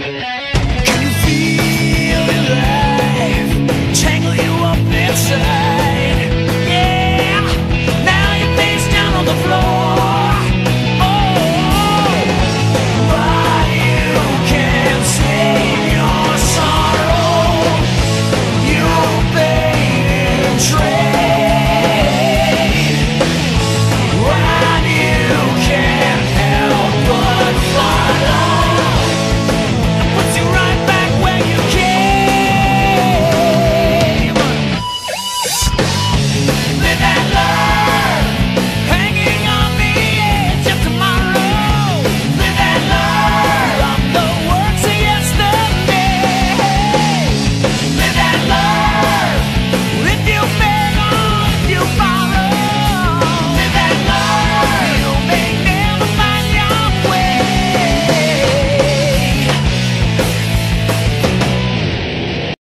Can you feel?